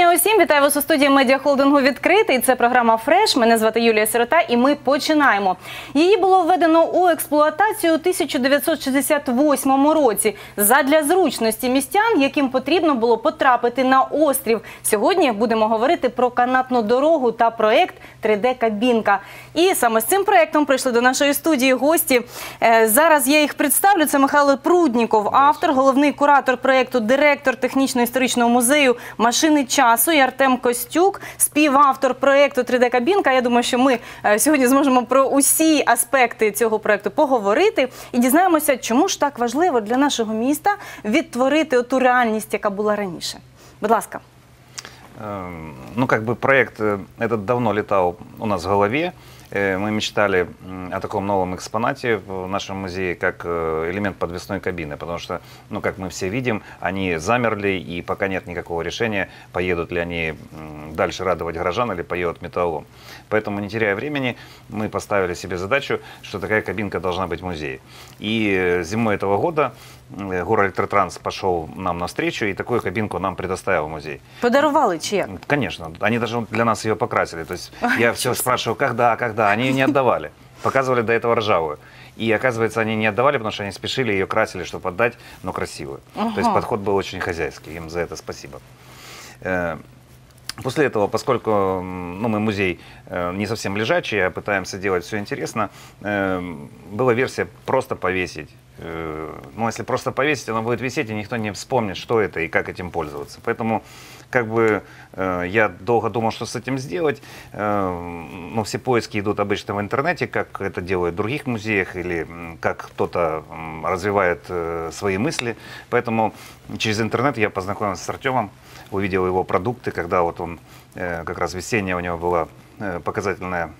дня усім. Вітаю вас у студії медіахолдингу відкритий. Це програма Фреш. Мене звати Юлія Сирота, і ми починаємо. Її було введено у експлуатацію у 1968 році задля зручності містян, яким потрібно було потрапити на острів. Сьогодні будемо говорити про канатну дорогу та проект 3D-кабінка. І саме з цим проектом прийшли до нашої студії гості. Е, Зараз я їх представлю. Це Михайло Прудніков, автор, головний куратор проекту, директор технічно-історичного музею машини часу і Артем Костюк, співавтор проекту 3D-кабінка. Я думаю, що ми е, сьогодні зможемо про усі аспекти цього проекту поговорити і дізнаємося, чому ж так важливо для нашого міста відтворити оту реальність, яка була раніше. Будь ласка. Эм, Ну, как бы проект э, этот давно летал у нас в голове. Э, Мы мечтали о таком новом экспонате в нашем музее, как э, элемент подвесной кабины, потому что, ну, как мы все видим, они замерли, и пока нет никакого решения, поедут ли они дальше радовать горожан или поедут металлом. Поэтому, не теряя времени, мы поставили себе задачу, что такая кабинка должна быть в музее. И э, зимой этого года э, Горэлектротранс пошел нам навстречу, и такую кабинку нам предоставил музей. Подарували чи як? Конечно, они даже для нас ее покрасили. То есть я все спрашивал, когда, когда, они не отдавали. Показывали до этого ржавую. И оказывается, они не отдавали, потому что они спешили, ее красили, чтобы отдать, но красивую. То есть Ага. подход был очень хозяйский, им за это спасибо. После этого, поскольку ну, мы музей э, не совсем лежачий, а пытаемся делать все интересно, э, была версия просто повесить. Э, Ну, если просто повесить, оно будет висеть, и никто не вспомнит, что это и как этим пользоваться. Поэтому, как бы, э, я долго думал, что с этим сделать. Э, Ну, все поиски идут обычно в интернете, как это делают в других музеях, или как кто-то развивает э, свои мысли. Поэтому через интернет я познакомился с Артемом, увидел его продукты, когда вот он, э, как раз весенняя у него была э, показательная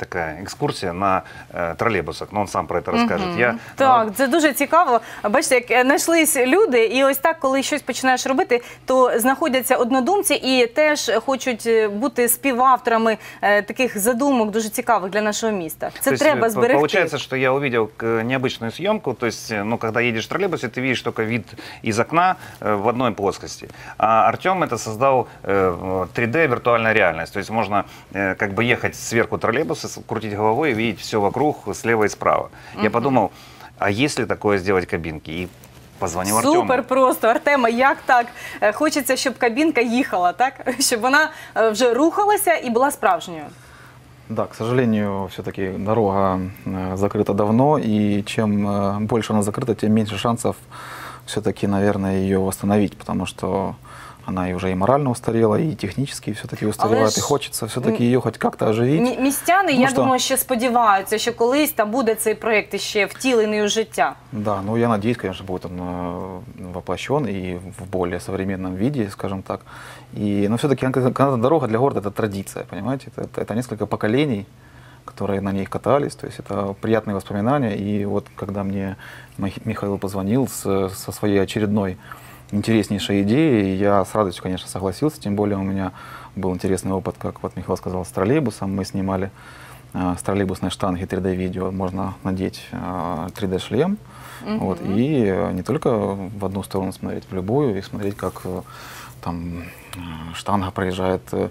такая экскурсия на э, троллейбусах, но он сам про это расскажет. Я, Так, ну, це дуже цікаво. Бачите, як е, знайшлись люди, і ось так, коли щось починаєш робити, то знаходяться однодумці і теж хочуть е, бути співавторами е, таких задумок дуже цікавих для нашого міста. Це То есть, треба э, зберегти. Получается, что я увидел к- необычную съемку, то есть, э, ну, когда едешь в троллейбусе, ты видишь только вид из окна э, в одной плоскости. А Артем это создал э, 3D виртуальная реальность, то есть можно э, как бы ехать сверху троллейбуса, с- крутить головой и видеть все вокруг слева и справа. Я подумал, а если такое сделать кабинки? И позвонил Артему. Супер просто, Артема, як так? Е, Хочеться, щоб кабінка їхала, так? Щоб вона е, вже рухалася і була справжньою. Да, к сожалению, все-таки дорога э, закрыта давно, и чем э, больше она закрыта, тем меньше шансов все-таки, наверное, ее восстановить, потому что она и уже и морально устарела, и технически все-таки устаревает, ж и хочется все-таки ее хоть как-то оживить. Мі- Містяни, Ну, я що? думаю, ще сподіваються, що колись там буде цей проєкт ще втілений у життя. Да, ну я надеюсь, конечно, будет он э, воплощен и в более современном виде, скажем так. И, но все-таки канатная дорога для города это традиция, понимаете? Это, это, это несколько поколений, которые на ней катались, то есть это приятные воспоминания. И вот когда мне Мих- Михаил позвонил с- со своей очередной интереснейшей идеей, я с радостью, конечно, согласился, тем более у меня был интересный опыт, как вот Михаил сказал, с троллейбусом. Мы снимали э, с троллейбусной штанги 3D-видео, можно надеть э, 3D-шлем, вот, и не только в одну сторону смотреть, в любую, и смотреть, как э, там штанга проезжает э,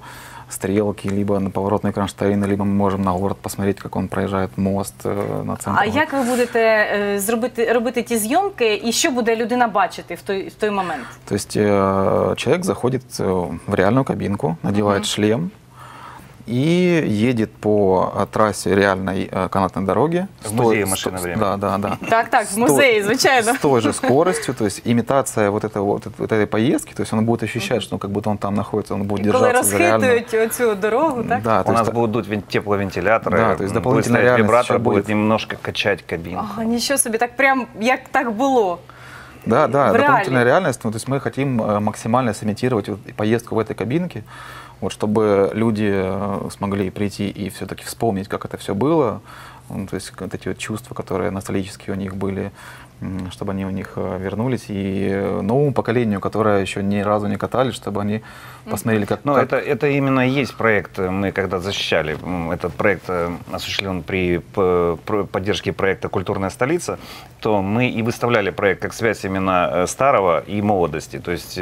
стрелки, либо на поворотные кронштейны, либо мы можем на город посмотреть, как он проезжает мост э, на центр. А як ви будете е, зробити робити ті зйомки, і що буде людина бачити в той в той момент? То есть э, человек заходит э, в реальную кабинку, надевает шлем и едет по э, трассе реальной э, канатной дороги. В С той- музее с- «Машина с- времени». Да, да, да. Так, так, в С той- музеї, звичайно. С той же скоростью, то есть имитация вот, этого, вот, вот этой поездки, то есть он будет ощущать, что как будто он там находится, он будет І коли держаться за реальную... розхитують оцю дорогу, так? Да, У то нас есть, будут дуть вен- тепловентиляторы, Да, то есть м, будет дополнительная стоять реальность вибратор, еще будет будет. немножко качать кабинку. Ага, нічого собі, так прям як так було. Да, да, в дополнительная реале. реальность. Ну, то есть мы хотим э, максимально сымитировать вот поездку в этой кабинке, вот, чтобы люди э, смогли прийти и все-таки вспомнить, как это все было, Ну, то есть вот эти вот чувства, которые ностальгические у них были, чтобы они у них э, вернулись, и э, новому поколению, которое еще ни разу не катались, чтобы они посмотрели, как... Ну, как- это, это именно и есть проект, мы когда защищали, этот проект э, осуществлен при поддержке проекта «Культурная столица», то мы и выставляли проект как связь именно старого и молодости. То есть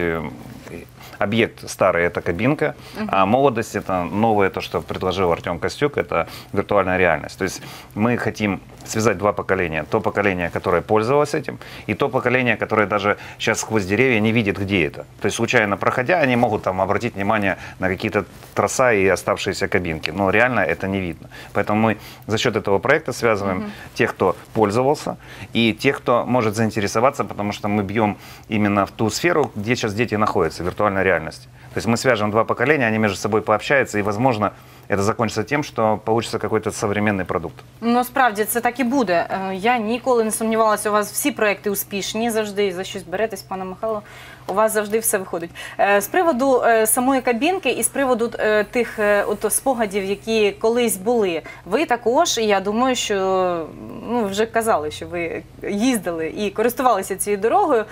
объект старый – это кабинка, а молодость – это новое, то, что предложил Артем Костюк, это виртуальная реальность. То есть мы хотим связать два поколения. То поколение, которое пользовалось этим, и то поколение, которое даже сейчас сквозь деревья не видит, где это. То есть случайно проходя, они могут там обратить внимание на какие-то троса и оставшиеся кабинки. Но реально это не видно. Поэтому мы за счет этого проекта связываем тех, кто пользовался, и тех, кто может заинтересоваться, потому что мы бьем именно в ту сферу, где сейчас дети находятся, в виртуальной реальности. То есть мы свяжем два поколения, они между собой пообщаются, и, возможно, это закончится тем, що получится какой-то современный продукт. Ну, справді це так і буде. Е, Я ніколи не сумнівалася, у вас всі проекти успішні, завжди за щось беретесь, пане Михайло. У вас завжди все виходить. Е, З приводу е, самої кабінки і з приводу е, тих от спогадів, які колись були, ви також, я думаю, що ну вже казали, що ви їздили і користувалися цією дорогою.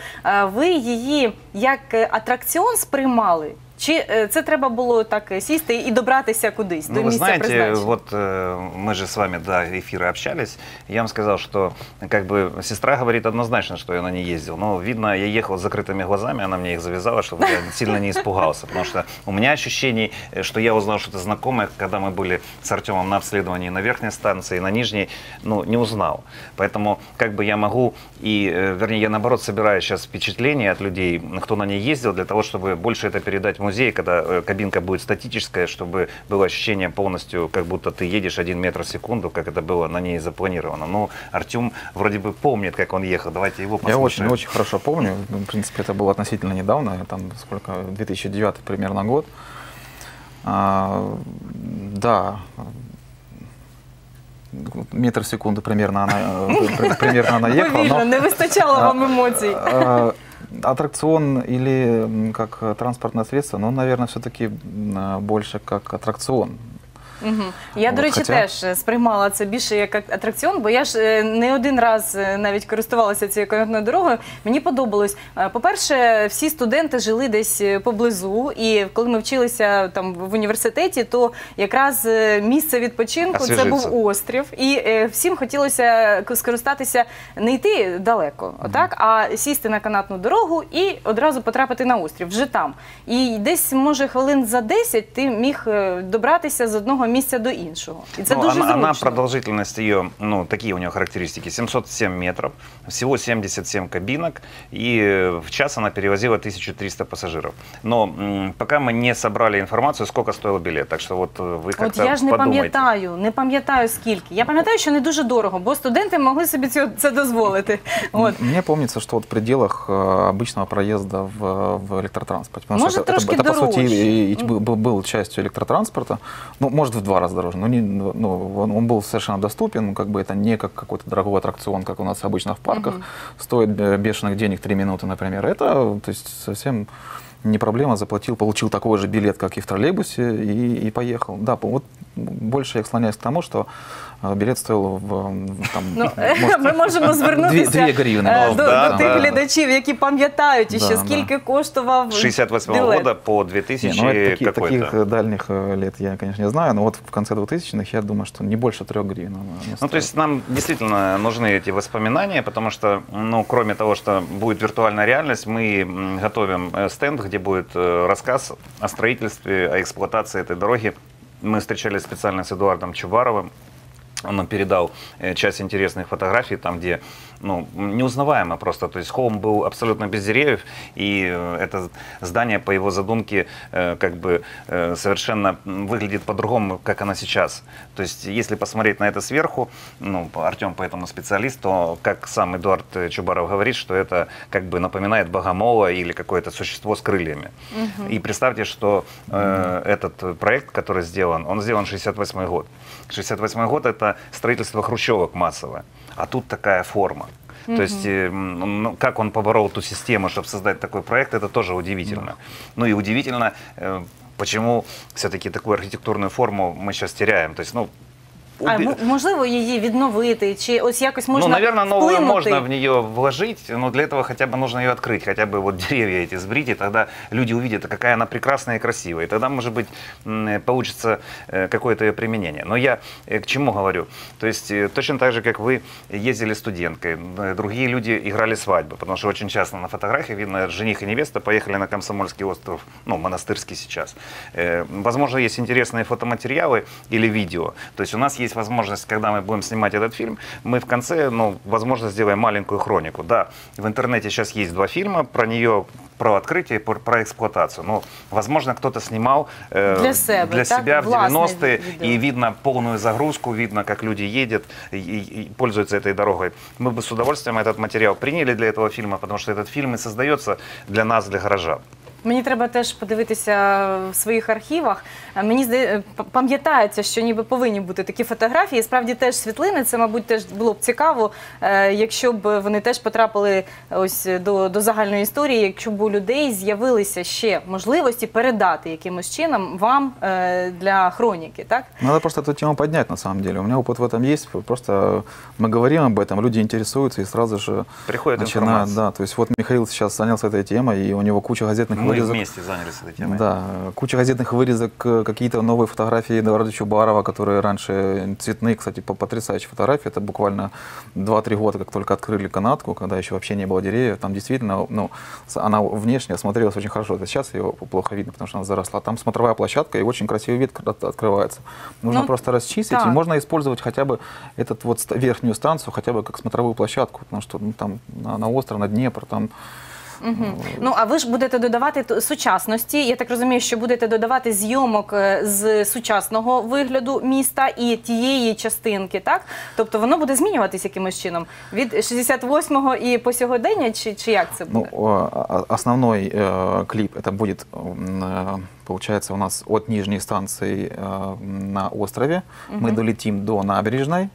Ви її як атракціон сприймали? Чи е, це треба було так е, сісти і добратися кудись Ну, до вы місця знаете, призначення? вот э, мы же с вами до эфира общались. Я вам сказал, что как бы сестра говорит однозначно, что я на ней ездил. Но видно, я ехал с закрытыми глазами, она мне их завязала, чтобы я сильно не испугался. Потому что у меня ощущений, э, что я узнал что-то знакомое, когда мы были с Артемом на обследовании на верхней станции, на нижней, ну, не узнал. Поэтому как бы я могу, и, э, вернее, я наоборот собираю сейчас впечатления от людей, кто на ней ездил, для того, чтобы больше это передать в музей, когда э, кабинка будет статическая, чтобы было ощущение полностью, как будто ты едешь один метр в секунду, как это было на ней запланировано. Ну, Артем вроде бы помнит, как он ехал. Давайте его Я послушаем. очень-очень хорошо помню. Ну, В принципе, это было относительно недавно, там сколько, 2009 примерно год. А, да, метр в секунду примерно она, э, при- примерно она ехала. Повільно, но, не вистачало вам емоцій. Аттракцион или как транспортное средство, ну, наверное, все-таки больше как аттракцион. Мгм. Я, до речі, хоча- теж е, сприймала це більше як атракціон, бо я ж е, не один раз е, навіть користувалася цією канатною дорогою. Мені подобалось. Е, По-перше, всі студенти жили десь е, поблизу, і коли ми вчилися там в університеті, то якраз е, місце відпочинку це Освіжитися. був острів, і е, всім хотілося к- скористатися, не йти далеко, так, а сісти на канатну дорогу і одразу потрапити на острів, вже там. І десь, може, хвилин за 10 ти міг е, добратися з одного місця до іншого. І це Ну, дуже она, она, зручно. продолжительность ее, ну, такие у нее характеристики, 707 метров, всего 77 кабинок, и э, в час она перевозила 1300 пассажиров. Но м, пока мы не собрали информацию, сколько стоил билет, так что вот э, вы От как-то я ж не подумайте. пам'ятаю, не пам'ятаю скільки. Я пам'ятаю, що не дуже дорого, бо студенти могли собі це, це дозволити. От. Мне помнится, что вот в пределах э, обычного проезда в, в электротранспорте. Потому Может, что это, трошки это, по сути, дороже. и- и был, был- был частью электротранспорта. Ну, может, в два раза дороже. Но не, ну, он, он был совершенно доступен. Как бы это не как какой-то дорогой аттракцион, как у нас обычно в парках. Стоит э, бешеных денег 3 минуты, например. Это то есть, совсем не проблема. Заплатил, получил такой же билет, как и в троллейбусе, и, и поехал. Да, вот больше я склоняюсь к тому, что э, билет стоил в, в, там, Ну, может, ми можемо звернутися Дві- дві гривни. е, Ну, до, да, до тих да. глядачів, які пам'ятають Да, ще да. скільки коштував 68 білет. года по Не, 2000 ну, это таки- какой-то. таких э, дальних э, лет я, конечно, не знаю, но вот в конце 2000-х я думаю, что не больше трех гривен. она не Ну, стоит. то есть нам действительно нужны эти воспоминания, потому что, ну, кроме того, что будет виртуальная реальность, мы м, готовим э, стенд, где будет э, рассказ о строительстве, о эксплуатации этой дороги. Мы встречались специально с Эдуардом Чубаровым. он нам передал э, часть интересных фотографий, там, где ну, неузнаваемо просто. То есть холм был абсолютно без деревьев, и э, это здание по его задумке э, как бы э, совершенно выглядит по-другому, как оно сейчас. То есть если посмотреть на это сверху, ну, Артем поэтому специалист, то, как сам Эдуард Чубаров говорит, что это как бы напоминает богомола или какое-то существо с крыльями. И представьте, что э, этот проект, который сделан, он сделан 68 год. 68 год это строительство хрущевок массовое, а тут такая форма. То есть, э, ну, как он поборол ту систему, чтобы создать такой проект, это тоже удивительно. Ну и удивительно, э, почему все-таки такую архитектурную форму мы сейчас теряем. То есть, ну, А уби- м- можливо її відновити, чи ось якось можна ну, наверное, новую вплинути? можно в нее вложить, но для этого хотя бы нужно ее открыть, хотя бы вот деревья эти сбрить, и тогда люди увидят, какая она прекрасная и красивая. И тогда, может быть, м, получится э, какое-то ее применение. Но я э, к чему говорю? То есть э, точно так же, как вы ездили студенткой, э, другие люди играли свадьбы, потому что очень часто на фотографии видно, жених и невеста поехали на Комсомольский остров, ну, монастырский сейчас. Э, Возможно, есть интересные фотоматериалы или видео. То есть у нас есть возможность, когда мы будем снимать этот фильм, мы в конце, ну, возможно, сделаем маленькую хронику. Да, в интернете сейчас есть два фильма про нее, про открытие и про, эксплуатацию. Ну, возможно, кто-то снимал э, Для себя, для так? себя в Властное 90-е, видео. и видно полную загрузку, видно, как люди едят и, и- и пользуются этой дорогой. Мы бы с удовольствием этот материал приняли для этого фильма, потому что этот фильм и создается для нас, для горожан. Мені треба теж подивитися в своїх архівах. Е, Мені здає- п- пам'ятається, що ніби повинні бути такі фотографії. Справді теж світлини. Це, мабуть, теж було б цікаво, е, якщо б вони теж потрапили ось до, до загальної історії, якщо б у людей з'явилися ще можливості передати якимось чином вам е, для хроніки, так? Надо просто эту тему поднять на самом деле. У меня опыт в этом есть. Просто мы говорим об этом, люди интересуются и сразу же Приходит начинают. информация. Да, то есть вот Михаил сейчас занялся этой темой, и у него куча газетных Мы вырезок. вместе занялись этой темой. Да, куча газетных вырезок, э, какие-то новые фотографии Эдуарда Чубарова, которые раньше цветные, кстати, по- потрясающие фотографии. Это буквально 2-3 года, как только открыли канатку, когда еще вообще не было деревьев. Там действительно, ну, она внешне смотрелась очень хорошо. Это сейчас ее плохо видно, потому что она заросла. Там смотровая площадка и очень красивый вид от- открывается. Нужно Ну, просто расчистить, так. и можно использовать хотя бы этот вот верхнюю станцию, хотя бы как смотровую площадку, потому что ну, там на, на остров, на Днепр, там Мгм. Ну а ви ж будете додавати т- сучасності. Я так розумію, що будете додавати зйомок е, з сучасного вигляду міста і тієї частинки, так? Тобто воно буде змінюватись якимось чином від 68-го і по сьогодення, чи, чи як це Ну, буде? э, а- основной э, клип это будет, м, э, получается, у нас от нижней станции э, на острове. Мы долетим до набережной.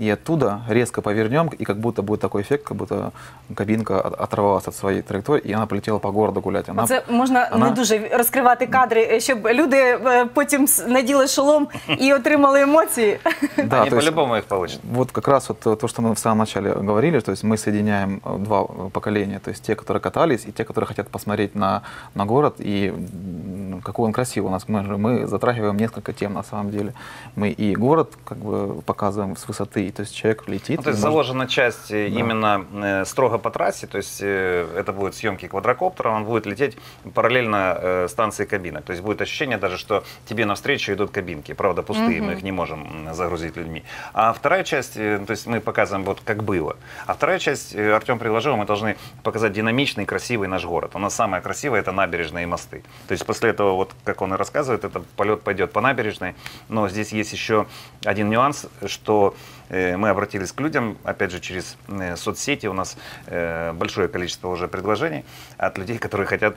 И оттуда резко повернем, и как будто будет такой эффект, как будто кабинка от- оторвалась от своей траектории, и она полетела по городу гулять. Она, Це можна вона- не дуже розкривати кадри, е, щоб люди е, потім с- наділи шолом і отримали емоції. да, Они то есть по-любому их получат. Вот как раз вот э, то, что мы в самом начале говорили, то есть мы соединяем э, два э, поколения, то есть те, которые катались, и те, которые хотят посмотреть на, на город, и м, какой он красивый у нас. Мы, же- мы затрагиваем несколько тем на самом деле. Мы и город как бы показываем с высоты, то есть человек летит. Ну, то есть и может- заложена часть э, Да. именно э, строго по трассе, то есть э, это будут съемки квадрокоптера, он будет лететь параллельно э, станции кабинок. То есть будет ощущение даже, что тебе навстречу идут кабинки. Правда, пустые, мы их не можем загрузить людьми. А вторая часть, э, то есть мы показываем вот как было. А вторая часть, э, Артем предложил, мы должны показать динамичный, красивый наш город. У нас самое красивое это набережные и мосты. То есть после этого, вот как он и рассказывает, этот полет пойдет по набережной. Но здесь есть еще один нюанс, что мы обратились к людям, опять же, через э, соцсети. У нас э, большое количество уже предложений от людей, которые хотят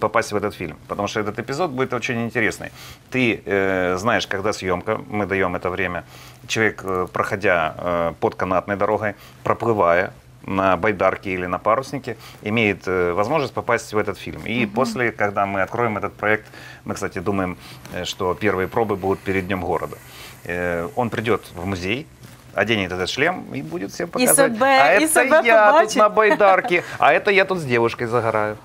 попасть в этот фильм. Потому что этот эпизод будет очень интересный. Ты э, знаешь, когда съемка, мы даем это время. Человек, э, проходя э, под канатной дорогой, проплывая, на байдарке или на паруснике, имеет э, возможность попасть в этот фильм. И после, когда мы откроем этот проект, мы, кстати, думаем, э, что первые пробы будут перед Днем города. Э, он придет в музей, оденет этот шлем и будет всем показывать. себе- а и это я тут побачить». на байдарке, а это я тут с девушкой загораю.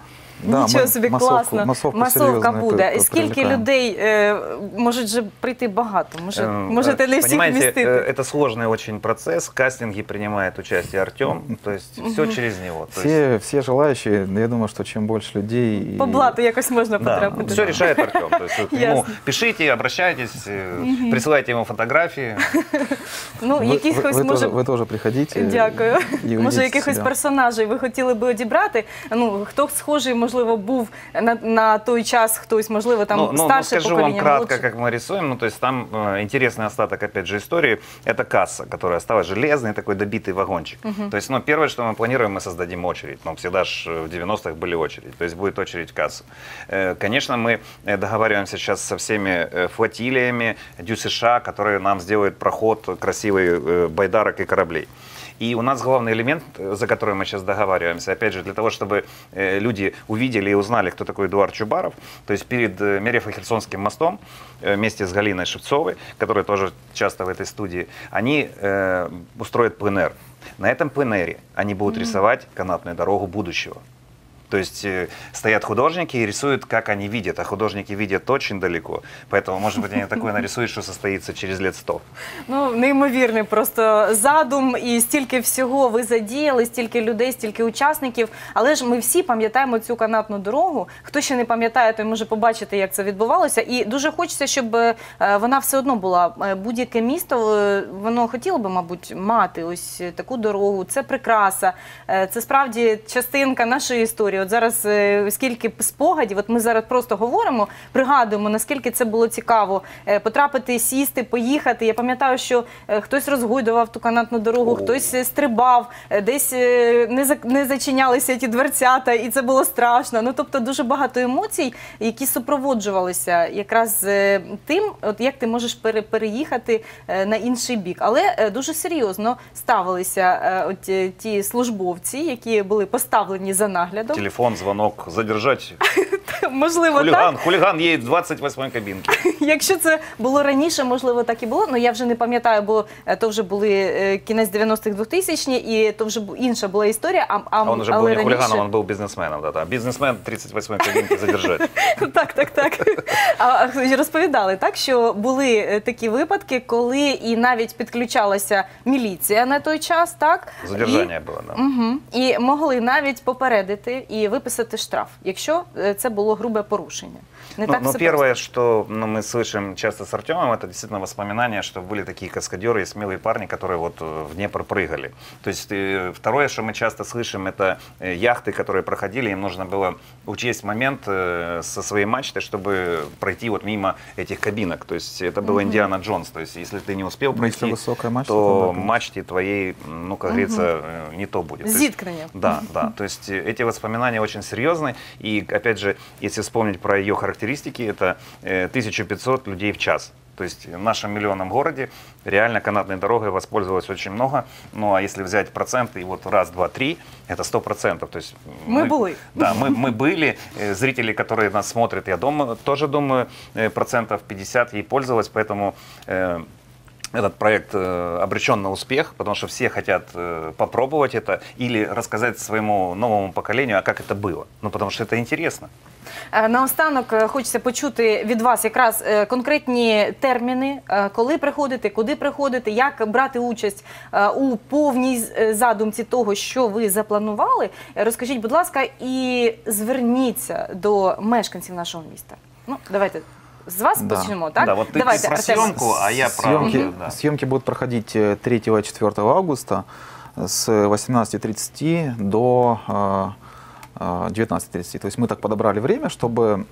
Да, Нічого ми собі масовку- класно. масовку Масовка серйозно буде. при- І скільки привлекаємо. людей е, можуть же прийти багато? Може, Эм, можете не э, всіх Понимаете, вмістити? э, это сложный очень процесс. В кастинге принимает участие Артем, то есть все через него. То есть- Все, все желающие, я думаю, что чем больше людей... и- По блату якось можна Да, потрапити. все решает Артем. То есть вот к нему Ясно. пишите, обращайтесь, э, присылайте ему фотографии. Ну, Вы, якийсь вы- хтось вы може... тоже, вы тоже приходите. Дякую. и Може, увидите якихось себя. персонажей ви хотіли би одібрати? Ну, хто схожий, можливо, був на, на той час, хтось, можливо, там ну, ну, ну, старше скажу вам покоління, кратко, молодше? как мы рисуем. Ну, то есть там э, интересный остаток, опять же, истории. Это касса, которая осталась железный такой добитый вагончик. То есть, ну, первое, что мы планируем, мы создадим очередь. Ну, всегда же в 90-х были очереди. То есть будет очередь в кассу. Э, Конечно, мы э, договариваемся сейчас со всеми э, флотилиями Дю США, которые нам сделают проход красивый э, байдарок и кораблей. И у нас главный элемент, э, за который мы сейчас договариваемся, опять же, для того, чтобы э, люди увидели и узнали, кто такой Эдуард Чубаров, то есть перед э, Мерефо-Херсонским мостом э, вместе с Галиной Шевцовой, которая тоже часто в этой студии, они устроят пленэр. На этом пленэре они будут рисовать канатную дорогу будущего. То есть э, стоят художники и рисуют, как они видят, а художники видят очень далеко. Поэтому, может быть, они такое нарисуют, что состоится через лет сто. Ну, неймовірний просто задум, і стільки всього ви задіяли, стільки людей, стільки учасників. Але ж ми всі пам'ятаємо цю канатну дорогу. Хто ще не пам'ятає, той може побачити, як це відбувалося. І дуже хочеться, щоб е, вона все одно була. Е, Будь-яке місто е, воно хотіло би, мабуть, мати ось таку дорогу. Це прикраса, е, це справді частинка нашої історії. От зараз е, скільки спогадів, от ми зараз просто говоримо, пригадуємо, наскільки це було цікаво е, потрапити, сісти, поїхати. Я пам'ятаю, що е, хтось розгойдував ту канатну дорогу, хтось стрибав, десь не не зачинялися ті дверцята, і це було страшно. Ну тобто дуже багато емоцій, які супроводжувалися якраз тим, от як ти можеш пере- переїхати на інший бік. Але дуже серйозно ставилися от ті службовці, які були поставлені за наглядом Телефон, звонок, задержать. Можливо, так. Хулиган, хулиган едет в 28-й кабинке. Якщо це було раніше, можливо, так і було. Ну я вже не пам'ятаю, бо е, то вже були е, кінець 90-х 2000 і то вже бу- інша була історія. А, а, А он уже был але не раніше... хулиганом, он был бизнесменом. Да, да. Бизнесмен 38-й кабинке задержать. Так, так, так. А а, розповідали так, що були е, такі випадки, коли і навіть підключалася міліція на той час, так Задержание было, да. Угу. І могли навіть попередити І виписати штраф, якщо це було грубе порушення. Не Ну, так ну, все первое, что ну, мы слышим часто с Артемом, это действительно воспоминания, что были такие каскадеры и смелые парни, которые вот э, в Днепр прыгали. То есть э, второе, что мы часто слышим, это э, яхты, которые проходили, им нужно было учесть момент со своей мачты, чтобы пройти вот мимо этих кабинок. То есть это был Индиана Джонс. То есть если ты не успел Ну, если пройти, высокая мачта, то мачте твоей, ну, как говорится, э, не то будет. Зіткнення. да, да. То есть эти воспоминания очень серьезные. И опять же, если вспомнить про ее характеристики, это э, 1500 людей в час. То есть в нашем миллионном городе реально канатной дорогой воспользовалось очень много. Ну а если взять проценты, и вот раз, два, три, это сто процентов. То есть Мы были. Да, мы, мы были. Э, Зрители, которые нас смотрят, я думаю, тоже думаю, э, процентов 50 ей пользовалось. Поэтому э, этот проект э, обречен на успех, потому что все хотят э, попробовать это или рассказать своему новому поколению, а как это было. Ну, потому что это интересно. Е, Наостанок е, хочеться почути від вас якраз е, конкретні терміни, е, коли приходити, куди приходити, як брати участь е, у повній з- е, задумці того, що ви запланували. Е, Розкажіть, будь ласка, і зверніться до мешканців нашого міста. Ну, давайте з вас Да. почнемо, так? Да, вот ты давайте, про Артем. съемку, а я про... Съемки, да. съемки будут проходить э, 3-4 августа с 18.30 до э, э, 19.30. То есть мы так подобрали время, чтобы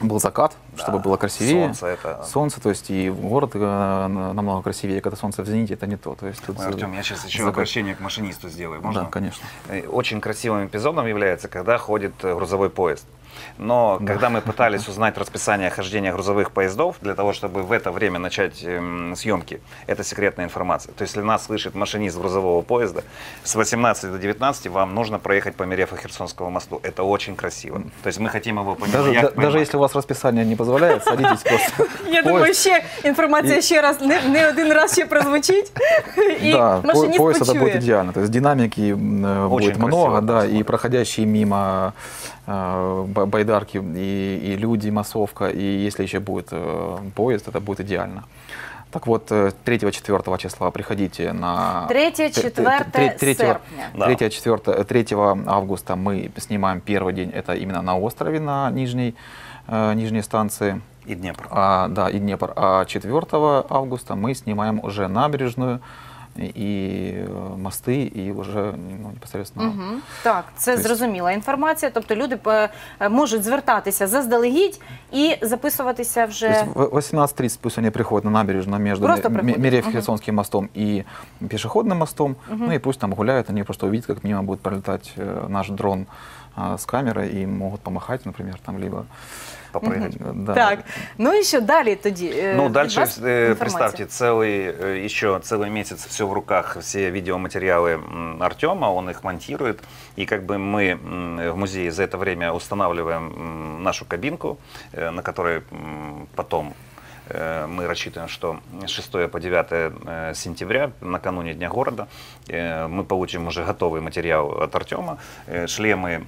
был закат, Да, чтобы было красивее. солнце это- Солнце, то есть и город э, на- намного красивее. Когда солнце в зените, это не то. То есть тут Ой, Артем, я сейчас еще закат. обращение к машинисту сделаю. Можно? Да, конечно. Э, Очень красивым эпизодом является, когда ходит э, грузовой поезд. Но Да. когда мы пытались узнать расписание хождения грузовых поездов, для того, чтобы в это время начать эм, съемки, это секретная информация. То есть, если нас слышит машинист грузового поезда, с 18 до 19 вам нужно проехать по Мерефо-Херсонскому мосту. Это очень красиво. То есть, мы хотим его по Даже, Милояк да- даже поймать. если у вас расписание не позволяет, садитесь просто. Я в думаю, поезд. ще інформація І- ще раз не, не один раз ще прозвучить. І да, по- машиніст поезд это будет почує. идеально. То есть динамики м, э, Очень будет красиво много, да, и посмотрим. проходящие мимо э, ба- байдарки и, и люди, массовка, и если еще будет э, поезд, это будет идеально. Так вот, 3-4 числа приходите на... 3-4 Тре- третьего- серпня. Да. 3-4 3 августа мы снимаем первый день, это именно на острове, на нижней, э, нижней станции. И Днепр. А, да, и Днепр. А 4 августа мы снимаем уже набережную и э, мосты, и уже ну, непосредственно... Мгм. Так, це Тобто- зрозуміла інформація. Тобто люди е, е, можуть звертатися заздалегідь і записуватися То есть вже. в 18.30 пусть они приходят на набережную между Просто Ме- приходят. Мереф-Херсонским мостом и пешеходным мостом. Ну и пусть там гуляют, они просто увидят, как мимо будет пролетать э, наш дрон а, с камерой и могут помахать, например, там, либо... Попрыгать. э, Да. Так, ну і що далі тоді? Е, Ну, від дальше, вас э, інформація? представьте, целый, э, еще целый месяц все в руках, все видеоматериалы м, Артема, он их монтирует. И как бы мы м, в музее за это время устанавливаем м, нашу кабинку, э, на которой м, потом э, мы рассчитываем, что с 6 по 9 э, сентября, накануне Дня города, э, мы получим уже готовый материал от Артема. Э, Шлемы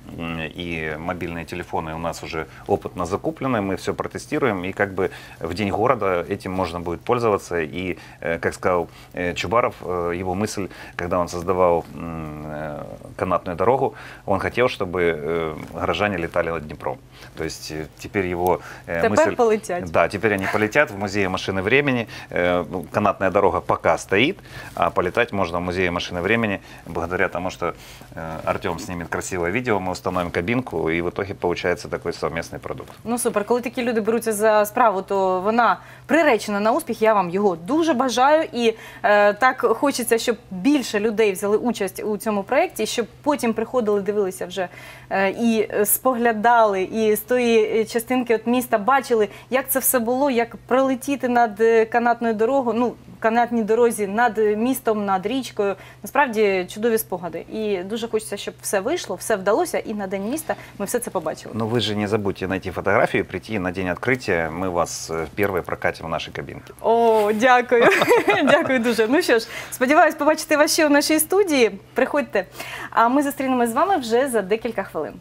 и мобильные телефоны у нас уже опытно закуплены, мы все протестируем, и как бы в День города этим можно будет пользоваться. И, э, как сказал э, Чубаров, э, его мысль, когда он создавал э, канатную дорогу, он хотел, чтобы э, горожане летали над Днепром. То есть э, теперь его э, Тепер мысль... полетять. Да, теперь они полетят в музее машины времени. Э, ну, Канатная дорога пока стоит, а полетать можно в музее машины времени благодаря тому, что э, Артем снимет красивое видео, мы установим кабинку, и в итоге получается такой совместный продукт. Ну супер, коли такі люди беруться за справу, то вона приречена на успіх. Я вам його дуже бажаю. І е, так хочеться, щоб більше людей взяли участь у цьому проєкті, щоб потім приходили, дивилися вже е, і споглядали, і з тої е, частинки от міста бачили, як це все було, як пролетіти над е, канатною дорогою. Ну, канатній дорозі над містом, над річкою. Насправді чудові спогади. І дуже хочеться, щоб все вийшло, все вдалося, і на день міста ми все це побачили. Но вы же не забудьте найти фотографию и прийти на день открытия. Мы вас э, первые прокатим в нашей кабинке. О, дякую. дякую дуже. Ну що ж, сподіваюсь, побачити вас ще у нашій студії. Приходьте. А ми зустрінемось з вами вже за декілька хвилин.